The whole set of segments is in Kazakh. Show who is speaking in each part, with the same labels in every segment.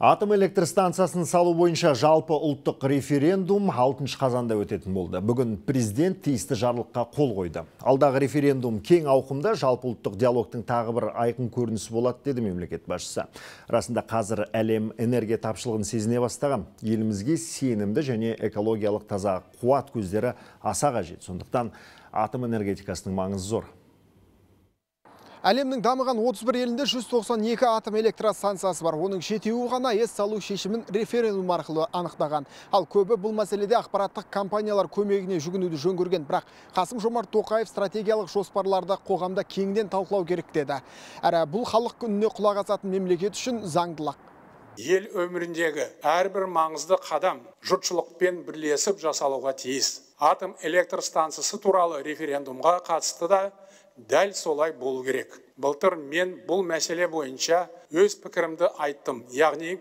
Speaker 1: Атом электр станциясын салу бойынша жалпы ұлттық референдум 6 қазанда өтетін болды. Бүгін президент тиісті жарлыққа қол қойды. Алдағы референдум кең ауқымда жалпы ұлттық диалогтың тағы бір айқын көрінісі болады деді мемлекет басшысы. Расында қазір әлем энергия тапшылығын сезіне бастаған. Елімізге сенімді және экологиялық таза қуат көздері аса қажет. Сондықтан атом энергетикасының маңызы зор.
Speaker 2: Әлемнің дамыған 31 елінде 192 атом электростанциясы бар. Оның жетеуі ғана ес салу шешімін референдум арқылы анықтаған. Ал көбі бұл мәселеде ақпараттық компаниялар көмегіне жүгінуді жөн көрген. Бірақ Қасым Жомарт Тоқаев стратегиялық жоспарларды қоғамда кеңден талқылау керек деді. Әрі бұл халық күніне құлақ асатын мемлекет үшін заңдылық.
Speaker 3: Ел өміріндегі әрбір маңызды қадам жұртшылықпен бірлесіп жасалуға тиіс. Атом электр станциясы туралы референдумға қатысты да дәл солай болу керек. Былтыр мен бұл мәселе бойынша өз пікірімді айттым. Яғни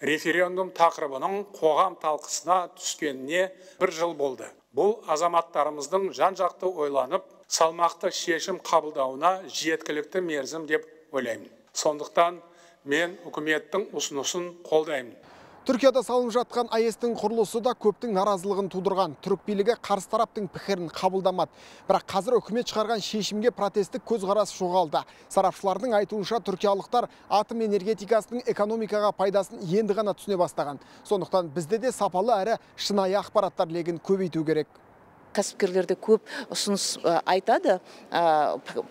Speaker 3: референдум тақырыбының қоғам талқысына түскеніне бір жыл болды. Бұл азаматтарымыздың жан жақты ойланып салмақты шешім қабылдауына жеткілікті мерзім деп ойлаймын. Сондықтан мен үкіметтің ұсынысын қолдаймын.
Speaker 2: Түркияда салынып жатқан АЭС-тің құрылысы да көптің наразылығын тудырған. Түрік билігі қарсы тараптың пікірін қабылдамады. Бірақ қазір үкімет шығарған шешімге протесттік көзқарас жоғалды. Сарапшылардың айтуынша түркиялықтар атом энергетикасының экономикаға пайдасын енді ғана түсіне бастаған. Сондықтан бізде де сапалы әрі шынайы ақпараттар легін көбейту керек
Speaker 4: кәсіпкерлерде көп ұсыныс айтады.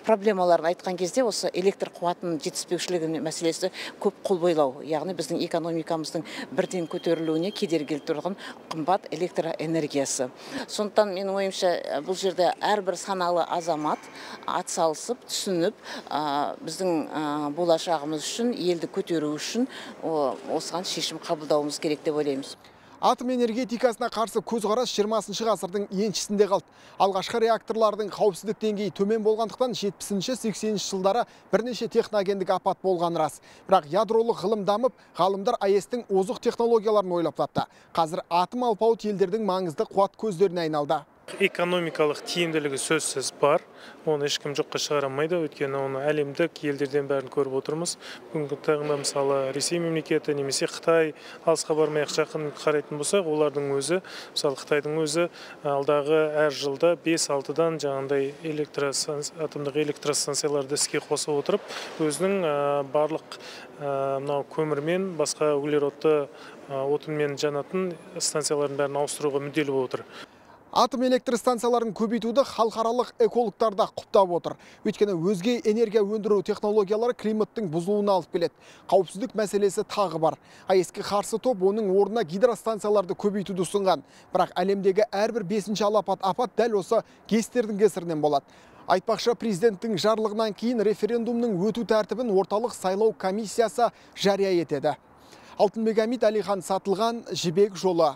Speaker 4: Проблемаларын айтқан кезде осы электр қуатының жетіспеушілігі мәселесі көп қол бойлау. Яғни біздің экономикамыздың бірден көтерілуіне кедергі келтіріп қымбат электр энергиясы сондықтан менің ойымша бұл жерде әрбір саналы азамат атсалысып түсініп біздің болашағымыз үшін елді көтеру үшін осыған шешім қабылдауымыз керек деп ойлаймыз.
Speaker 2: Атом энергетикасына қарсы көзқарас 20 ғасырдың еншісінде қалды. Алғашқы реакторлардың қауіпсіздік деңгейі төмен болғандықтан 70-80 жылдары бірнеше техногендік апат болған рас. Бірақ ядролық ғылым дамып, ғалымдар АЭС-тің озық технологияларын ойлап тапты. Қазір атом алпауыт елдердің маңызды қуат көздеріне айналды
Speaker 5: экономикалық тиімділігі сөзсіз бар. Оны ешкім жоққа шығара алмайды өйткені оны әлемдік елдерден бәрін көріп отырмыз. Бүгінгі таңда мысалы ресей мемлекеті немесе қытай алысқа бармай ақ жақын қарайтын болсақ олардың өзі мысалы қытайдың өзі алдағы әр жылда бес алтыдан жаңағындай атомдық электростанцияларды іске қосып отырып өзінің барлық мынау көмірмен басқа углеродты отынмен жанатын станциялардың бәрін ауыстыруға мүдделі болып отыр.
Speaker 2: Атом электр станцияларын көбейтуді халықаралық экологтар да құптап отыр. Өйткені өзге энергия өндіру технологиялары климаттың бұзылуына алып келеді. Қауіпсіздік мәселесі тағы бар. АЭСке қарсы топ оның орнына гидростанцияларды көбейтуді ұсынған. Бірақ әлемдегі әрбір бесінші алапат апат дәл осы гестердің кесірінен болады. Айтпақшы президенттің жарлығынан кейін референдумның өту тәртібін орталық сайлау комиссиясы жария етеді. Алтынбек Әмит Әлихан Сатылған жібек жолы